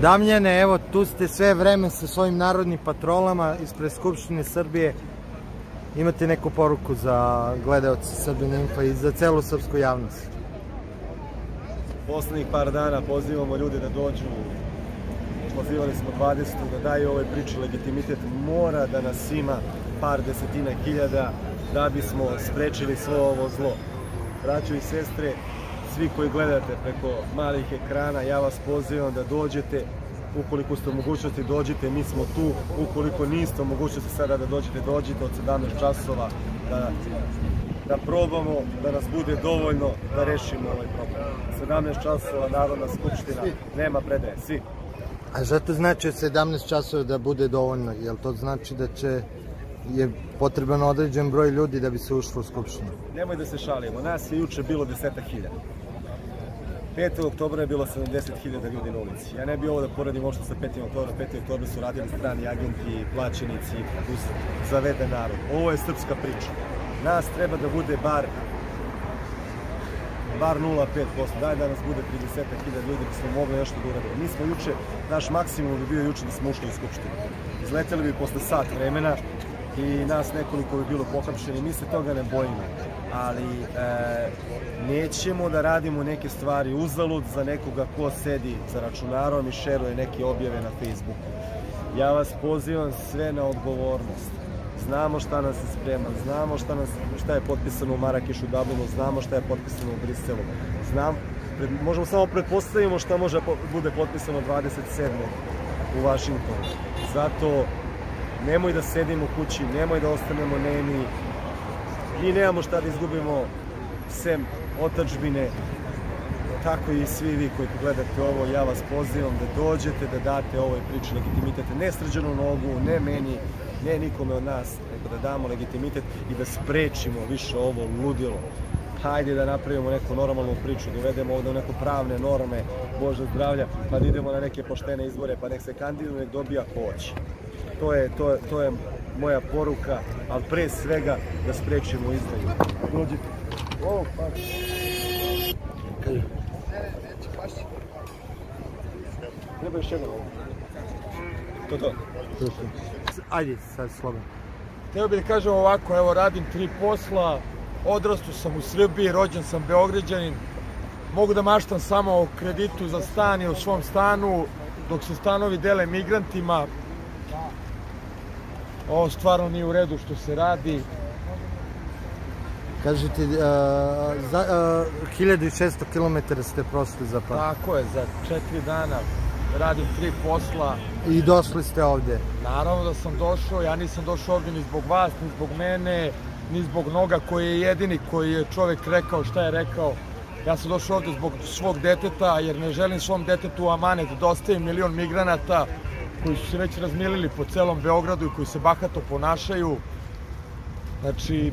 Damljane, evo tu ste sve vreme sa svojim narodnim patrolama ispred Skupštine Srbije. Imate neku poruku za gledalce Srbine Info i za celu srpsku javnost? Poslednjih par dana pozivamo ljude da dođu pozivali smo 20. da daju ovoj priči legitimitet, mora da nas ima par desetina hiljada da bismo sprečili svo ovo zlo. Braćo i sestre, svi koji gledate preko malih ekrana, ja vas pozivam da dođete, ukoliko ste u mogućnosti dođite, mi smo tu, ukoliko niste u mogućnosti sada da dođete, dođite od 17 časova, da, da probamo da nas bude dovoljno da rešimo ovaj problem. 17 časova Narodna skupština, nema predaje, svi. A šta to znači 17 časova da bude dovoljno? Jel to znači da će je potreban određen broj ljudi da bi se ušlo u Skupštinu? Nemoj da se šalimo, nas je juče bilo deseta hiljada. 5. oktobra je bilo 70.000 ljudi na ulici. Ja ne bi ovo da poredim ošto sa 5. oktobra. 5. oktobra su radili strani agenti, plaćenici, uz zaveden narod. Ovo je srpska priča. Nas treba da bude bar bar 0,5%. Daj da nas bude 30.000 ljudi da smo mogli nešto da uradimo. Mi smo juče, naš maksimum bi bio juče da smo ušli u Skupštinu. Izleteli bi posle sat vremena i nas nekoliko bi bilo pohapšeni. Mi se toga ne bojimo. Ali e, nećemo da radimo neke stvari uzalud za nekoga ko sedi za računarom i šeruje neke objave na Facebooku. Ja vas pozivam sve na odgovornost znamo šta nas se sprema, znamo šta, nas, šta je potpisano u Marakešu, Dublinu, znamo šta je potpisano u Briselu. Znam, pred, možemo samo pretpostavimo šta može po, bude potpisano 27. u Vašingtonu. Zato nemoj da sedimo kući, nemoj da ostanemo nemi. Mi nemamo šta da izgubimo sem otačbine, tako i svi vi koji gledate ovo, ja vas pozivam da dođete, da date ovoj priči legitimitet, ne srđanu nogu, ne meni, ne nikome od nas, nego da damo legitimitet i da sprečimo više ovo ludilo. Hajde da napravimo neku normalnu priču, da uvedemo ovde neko pravne norme, Bože zdravlja, pa da idemo na neke poštene izbore, pa nek se kandiduje, nek dobija ko hoće. To je, to, to je moja poruka, ali pre svega da sprečimo izdaju. Dođite. O, pa. Treba još jedno ovo. To to. Ajde, sad slobodno. Hteo bih da kažem ovako, evo radim tri posla, odrastu sam u Srbiji, rođen sam Beograđanin, mogu da maštam samo o kreditu za stan i u svom stanu, dok se stanovi dele migrantima. Ovo stvarno nije u redu što se radi. Kažete, uh, za, uh, 1600 km ste prošli za pa. Tako je, za četiri dana radim tri posla. I došli ste ovde? Naravno da sam došao, ja nisam došao ovde ni zbog vas, ni zbog mene, ni zbog noga koji je jedini koji je čovek rekao šta je rekao. Ja sam došao ovde zbog svog deteta, jer ne želim svom detetu amanet da milion migranata koji su se već razmilili po celom Beogradu i koji se bahato ponašaju. Znači,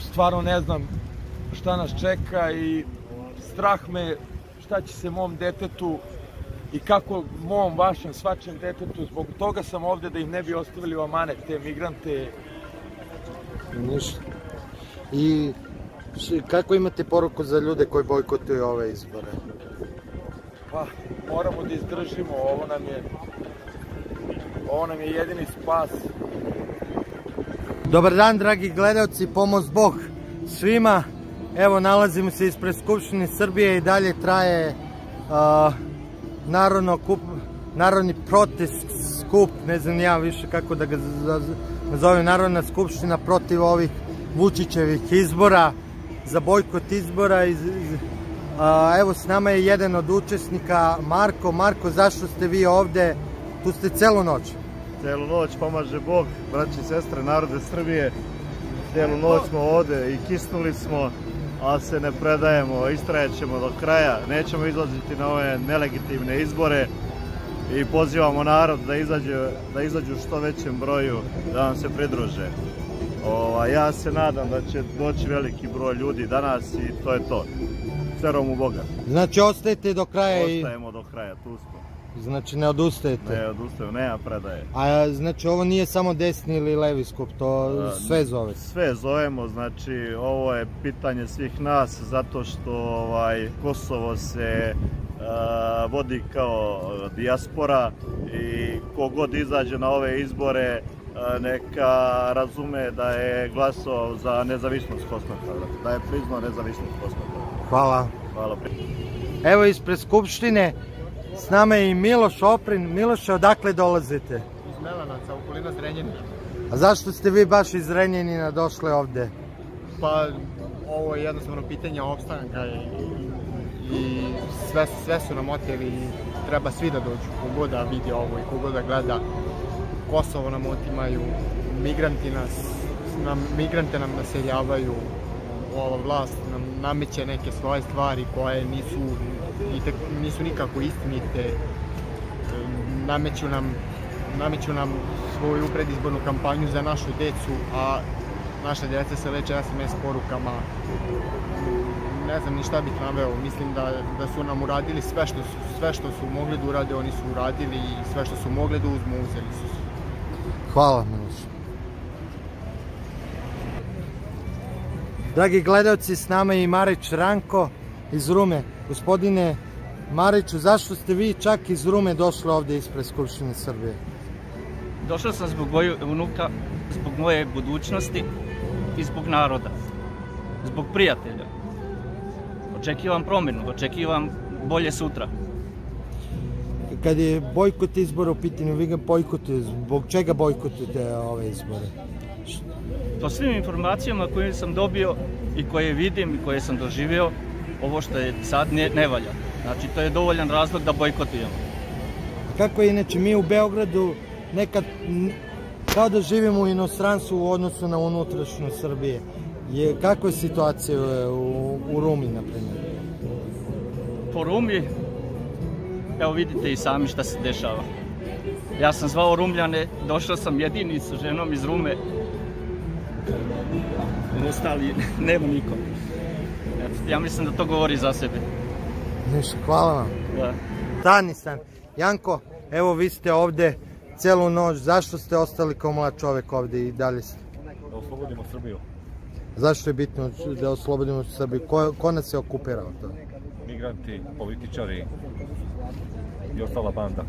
stvarno ne znam šta nas čeka i strah me šta će se mom detetu i kako mom, vašem, svačem detetu, zbog toga sam ovde da im ne bi ostavili u amanet te migrante. Ništa. I kako imate poruku za ljude koji bojkotuju ove izbore? Pa, moramo da izdržimo, ovo nam je ovo nam je jedini spas. Dobar dan, dragi gledalci, pomoz Bog svima. Evo, nalazimo se ispred Skupštine Srbije i dalje traje narodno kup, narodni protest, skup, ne znam ja više kako da ga nazovem, Narodna skupština protiv ovih Vučićevih izbora, za bojkot izbora. Evo s nama je jedan od učesnika, Marko. Marko, zašto ste vi ovde? Tu ste celu noć. Celu noć pomaže Bog, braći i sestre, narode Srbije. Celu noć smo ovde i kisnuli smo a se ne predajemo, istrajećemo do kraja, nećemo izlaziti na ove nelegitimne izbore i pozivamo narod da izađe, da izađu što većem broju da nam se pridruže. Ova, ja se nadam da će doći veliki broj ljudi danas i to je to. Verom u Boga. Znači ostajete do kraja i... Ostajemo do kraja, tu smo. Znači ne odustajete? Ne odustaju, nema predaje. A znači ovo nije samo desni ili levi skup, to sve zove? Sve zovemo, znači ovo je pitanje svih nas zato što ovaj Kosovo se vodi kao dijaspora i kogod izađe na ove izbore neka razume da je glasao za nezavisnost Kosmeta, da je priznao nezavisnost Kosmeta. Hvala. Hvala. Evo ispred Skupštine s nama je i Miloš Oprin. Miloše, odakle dolazite? Iz Melanaca, okolina Zrenjanina. A zašto ste vi baš iz Zrenjanina došli ovde? Pa, ovo je jednostavno pitanje opstanka i, i sve, sve su nam oteli i treba svi da dođu, kogod da vidi ovo i kogod da gleda. Kosovo nam otimaju, migranti nas, nam, migrante nam naseljavaju, ova vlast nam nameće neke svoje stvari koje nisu, nisu nikako istinite, nameću nam, nameću nam svoju predizbornu kampanju za našu decu, a naša djeca se leče SMS porukama. Ne znam ni šta bih naveo, mislim da, da su nam uradili sve što, su, sve što su mogli da urade, oni su uradili i sve što su mogli da uzmu, uzeli su. Hvala, Miloš. Dragi gledalci, s nama je i Marić Ranko iz Rume. Gospodine Mariću, zašto ste vi čak iz Rume došli ovde ispred Skupštine Srbije? Došao sam zbog moje unuka, zbog moje budućnosti i zbog naroda, zbog prijatelja. Očekivam promjenu, očekivam bolje sutra. Kad je bojkot izbora u pitanju, vi ga bojkotujete, zbog čega bojkotujete ove izbore? Po svim informacijama koje sam dobio i koje vidim i koje sam doživio, ovo što je sad ne, ne valja. Znači, to je dovoljan razlog da bojkotujemo. Kako je inače, mi u Beogradu nekad kao da živimo u inostranstvu u odnosu na unutrašnju Srbije. Je, kako je situacija u, u Rumi, na primjer? Po Rumi, evo vidite i sami šta se dešava. Ja sam zvao Rumljane, došao sam jedini sa ženom iz Rume. Ostali, nema nikom. Ja mislim da to govori za sebe. Ništa, hvala vam. Da. Stani sam. Janko, evo vi ste ovde celu noć. Zašto ste ostali kao mlad čovek ovde i dalje ste? Da oslobodimo Srbiju. Zašto je bitno da oslobodimo Srbiju? Ko, ko nas je okupirao to? Migranti, političari i ostala banda.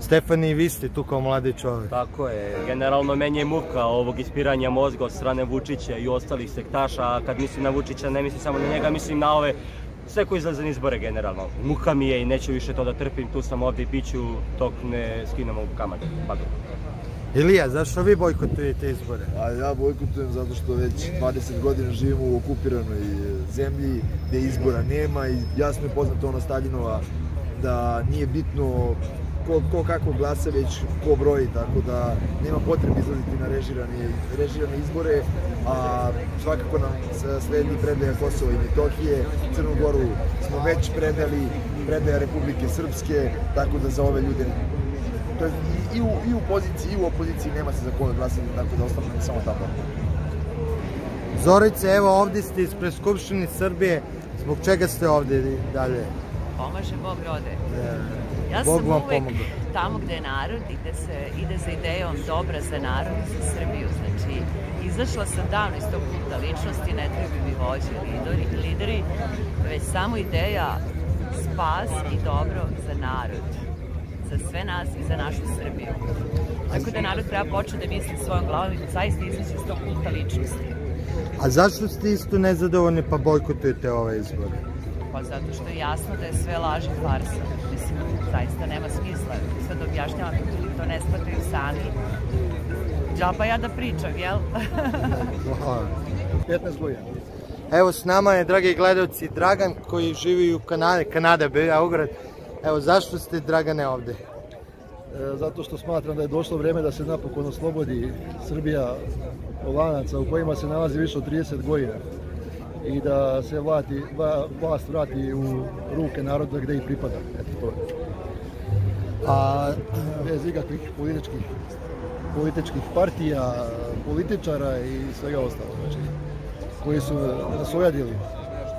Stefani, vi ste tu kao mladi čovek. Tako je. Generalno meni je muka ovog ispiranja mozga od strane Vučića i ostalih sektaša, a kad mislim na Vučića ne mislim samo na njega, mislim na ove sve koji izlaze na izbore generalno. Muka mi je i neću više to da trpim, tu sam ovde i piću dok ne skinemo kamat. Padu. Ilija, zašto vi bojkotujete izbore? A ja bojkotujem zato što već 20 godina živimo u okupiranoj zemlji gde izbora nema i jasno je poznato ono Staljinova da nije bitno ko, ko kako glasa, već ko broji, tako da nema potrebe izlaziti na režirane, režirane izbore, a svakako nam sledi predaja Kosova i Metohije, Crnu Goru smo već predali, predaja Republike Srpske, tako da za ove ljude to je i, i, u, i u poziciji i u opoziciji nema se za koga glasati, tako da ostane samo ta borba. Zorice, evo ovde ste ispred Skupštine Srbije, zbog čega ste ovde dalje? Pomaže Bog rode. Yeah. Ja Bog sam vam uvek pomoga. tamo gde je narod i gde se ide za idejom dobra za narod i za Srbiju. Znači, izašla sam davno iz tog kulta ličnosti, ne treba mi vođe, lideri, lideri, već samo ideja spas i dobro za narod za sve nas i za našu Srbiju. Tako da narod treba početi da misli svojom glavom i zaista izaći iz tog kulta ličnosti. A zašto ste isto nezadovoljni pa bojkotujete ove izbore? Pa zato što je jasno da je sve laž i farsa. Zaista nema smisla. Sad objašnjavam kako ljudi to ne shvataju sami. Džaba ja da pričam, jel? Hvala. 15 godina. Evo s nama je, dragi gledalci, Dragan koji živi u Kanade, Kanada, Beograd. Evo, zašto ste, Dragane, ovde? E, zato što smatram da je došlo vreme da se napokon oslobodi Srbija lanaca u kojima se nalazi više od 30 godina i da se vlati, vlast vrati u ruke naroda gde i pripada. Eto to je. A bez ikakvih političkih političkih partija, političara i svega ostalo, znači, koji su nas ojadili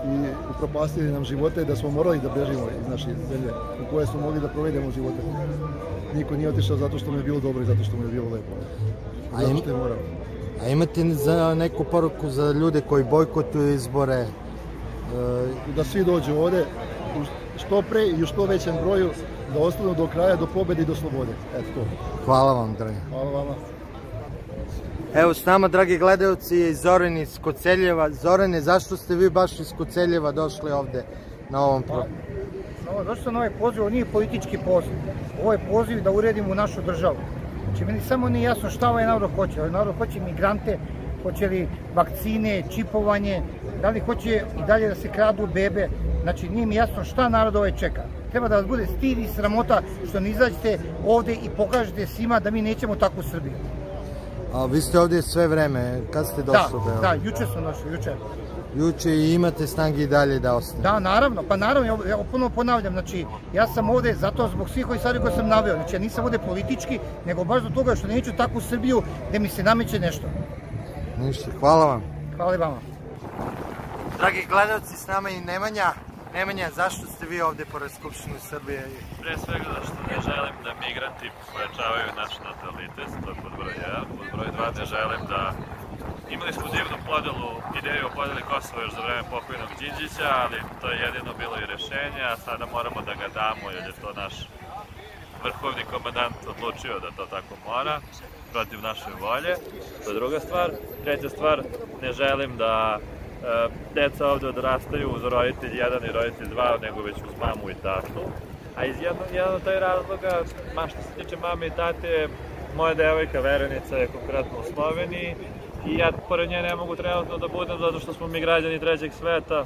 i upropastili nam živote da smo morali da bežimo iz naše zemlje u koje smo mogli da provedemo živote. Niko nije otišao zato što mu je bilo dobro i zato što mu je bilo lepo. Zato što je morao. A imate za neku poruku za ljude koji bojkotuju izbore? Da svi dođu ovde, što pre i u što većem broju da ostanu do kraja, do pobede i do slobode. Eto to. Hvala vam, dragi. Hvala vama. Evo s nama, dragi gledalci, je Zoran iz Koceljeva. Zorane, zašto ste vi baš iz Koceljeva došli ovde na ovom pro... Ovo, došli sam na ovaj poziv, ovo nije politički poziv. Ovo je poziv da uredimo našu državu. Znači, meni samo nije jasno šta ovaj narod hoće. Ovaj narod hoće migrante, hoće li vakcine, čipovanje, da li hoće i dalje da se kradu bebe. Znači, nije mi jasno šta narod ovaj čeka. Treba da vas bude stid i sramota što ne izađete ovde i pokažete svima da mi nećemo takvu Srbiju. A vi ste ovdje sve vreme, kad ste došli Da, da, juče sam došao, juče. Juče i imate snage i dalje da ostanete? Da, naravno, pa naravno, ja, ponovo ponavljam, znači, ja sam ovde zato zbog svih ovih stvari koje sam naveo, znači ja nisam ovde politički, nego baš do toga što neću takvu Srbiju gde mi se nameće nešto. Ništa, hvala vam. Hvala i vama. Dragi gledalci, s nama je Nemanja. Nemanja, zašto ste vi ovde pored Skupštine Srbije? Pre svega zašto ne želim da migranti povećavaju naš natalitet, to je pod broj 1. Pod broj 2 ne želim da Imali smo divnu podelu, ideju o podeli Kosova još za vreme pokojnog Đinđića, ali to je jedino bilo i rešenje, a sada moramo da ga damo jer je to naš vrhovni komandant odlučio da to tako mora, protiv naše volje. To je druga stvar. Treća stvar, ne želim da e, deca ovde odrastaju uz roditelj 1 i roditelj 2, nego već uz mamu i tatu. A iz jednog, jedan od taj razloga, ma što se tiče mame i tate, moja devojka Verenica je konkretno u Sloveniji i ja pored nje ne mogu trenutno da budem zato što smo mi građani trećeg sveta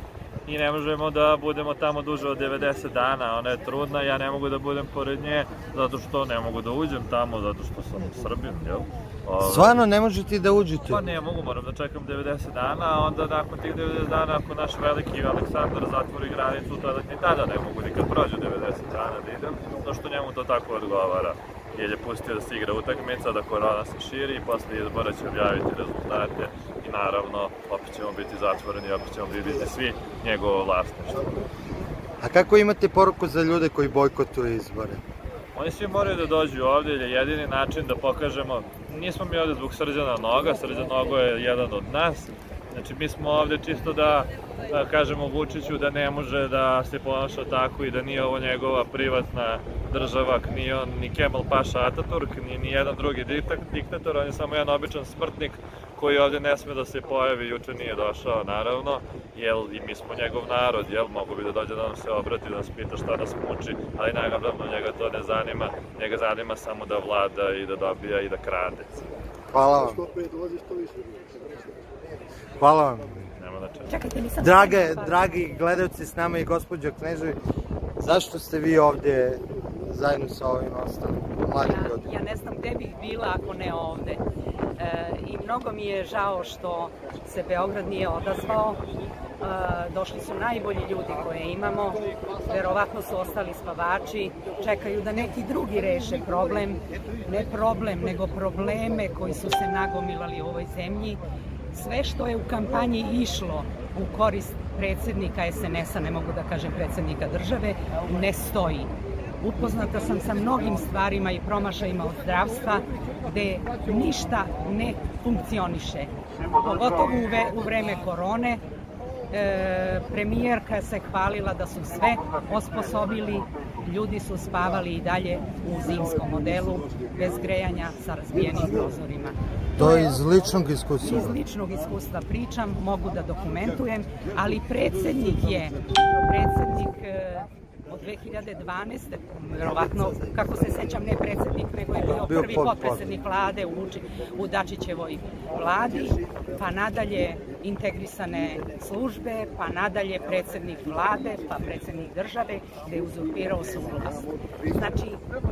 i ne možemo da budemo tamo duže od 90 dana, ona je trudna, ja ne mogu da budem pored nje zato što ne mogu da uđem tamo, zato što sam Srbin, jel? Ove, Stvarno ne možete da uđete? Pa ne mogu, moram da čekam 90 dana, a onda nakon tih 90 dana, ako naš veliki Aleksandar zatvori granicu, tada ni tada ne mogu nikad prođe 90 dana da idem, zato što njemu to tako odgovara jer je pustio da se igra utakmica, da korona se širi i posle izbora će objaviti rezultate naravno opet ćemo biti zatvoreni opet ćemo biti svi njegovo vlasništvo. A kako imate poruku za ljude koji bojkotuju izbore? Oni svi moraju da dođu ovde jer je jedini način da pokažemo, nismo mi ovde zbog Srđana Noga, Srđan Nogo je jedan od nas, Znači, mi smo ovde čisto da, da kažemo Vučiću da ne može da se ponaša tako i da nije ovo njegova privatna država, ni on, ni Kemal Paša Ataturk, ni, ni jedan drugi diktator, on je samo jedan običan smrtnik koji ovde ne sme da se pojavi, juče nije došao, naravno, jel i mi smo njegov narod, jel, mogu bi da dođe da nam se obrati, da nas pita šta nas muči, ali naravno njega to ne zanima, njega zanima samo da vlada i da dobija i da krade. Hvala vam. Hvala vam. Nema na čemu. Čekajte, nisam... Drage, dragi gledalci, s nama i gospođa Kneževi, zašto ste vi ovde zajedno sa ovim ostalim mladim ljudima? Ja ne znam gde bih bila ako ne ovde. E, I mnogo mi je žao što se Beograd nije odazvao. E, došli su najbolji ljudi koje imamo. Verovatno su ostali spavači. Čekaju da neki drugi reše problem. Ne problem, nego probleme koji su se nagomilali u ovoj zemlji sve što je u kampanji išlo u korist predsednika SNS-a, ne mogu da kažem predsednika države, ne stoji. Upoznata sam sa mnogim stvarima i promašajima od zdravstva gde ništa ne funkcioniše. Pogotovo u, ve, u vreme korone, e, premijerka se hvalila da su sve osposobili, ljudi su spavali i dalje u zimskom modelu, bez grejanja, sa razbijenim prozorima. To je iz ličnog iskustva? Iz ličnog iskustva pričam, mogu da dokumentujem, ali predsednik je, predsednik e, od 2012. verovatno, kako se sećam, ne predsednik, nego je bio, Bio prvi potpredsednik vlade u, Vuči- u Dačićevoj vladi, pa nadalje integrisane službe, pa nadalje predsednik vlade, pa predsednik države, gde je uzurpirao svu vlast. Znači,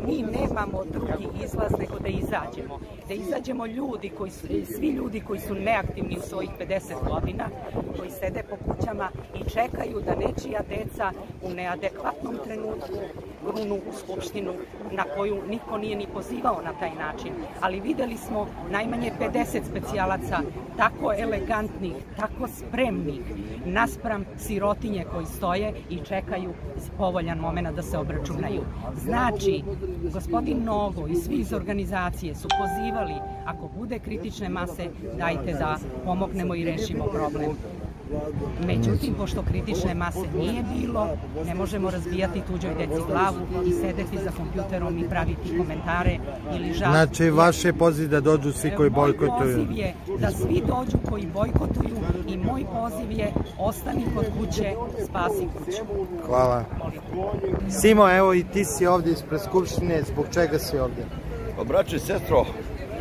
mi nemamo drugi izlaz nego da izađemo. Da izađemo ljudi, koji su, svi ljudi koji su neaktivni u svojih 50 godina, koji sede po kućama i čekaju da nečija deca u neadekvatnom trenutku grunu u Skupštinu na koju niko nije ni pozivao na taj način. Ali videli smo najmanje 50 specijalaca tako elegantnih, tako spremnih naspram sirotinje koji stoje i čekaju povoljan moment da se obračunaju. Znači, gospodin Nogo i svi iz organizacije su pozivali, ako bude kritične mase, dajte da pomognemo i rešimo problem. Međutim, pošto kritične mase nije bilo, ne možemo razbijati tuđoj deci glavu i sedeti za kompjuterom i praviti komentare ili žaliti. Znači, vaš je poziv da dođu svi koji bojkotuju. Moj poziv je da svi dođu koji bojkotuju i moj poziv je ostani kod kuće, spasi kuću. Hvala. Simo, evo i ti si ovdje ispred Skupštine, zbog čega si ovdje? Pa braće i sestro,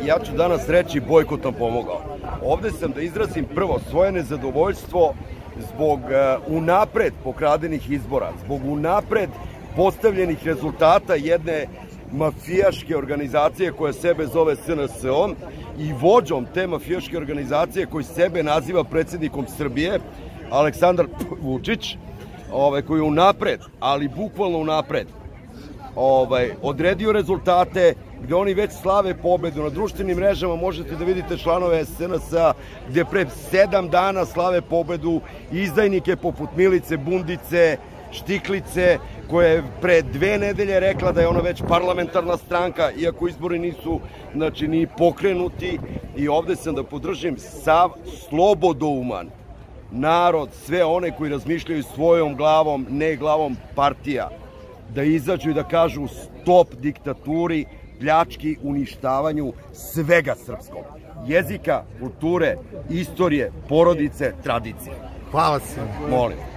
ja ću danas reći bojkot nam pomogao. Ovde sam da izrazim prvo svoje nezadovoljstvo zbog uh, unapred pokradenih izbora, zbog unapred postavljenih rezultata jedne mafijaške organizacije koja sebe zove SNSO i vođom te mafijaške organizacije koji sebe naziva predsednikom Srbije, Aleksandar Vučić, ovaj, koji je unapred, ali bukvalno unapred, ovaj, odredio rezultate gde oni već slave pobedu. Na društvenim mrežama možete da vidite članove SNS-a gde pre sedam dana slave pobedu izdajnike poput Milice Bundice, Štiklice, koja je pre dve nedelje rekla da je ona već parlamentarna stranka, iako izbori nisu znači, ni pokrenuti. I ovde sam da podržim sav slobodouman narod, sve one koji razmišljaju svojom glavom, ne glavom partija, da izađu i da kažu stop diktaturi, pljački, uništavanju svega srpskog. Jezika, kulture, istorije, porodice, tradicije. Hvala se. Molim.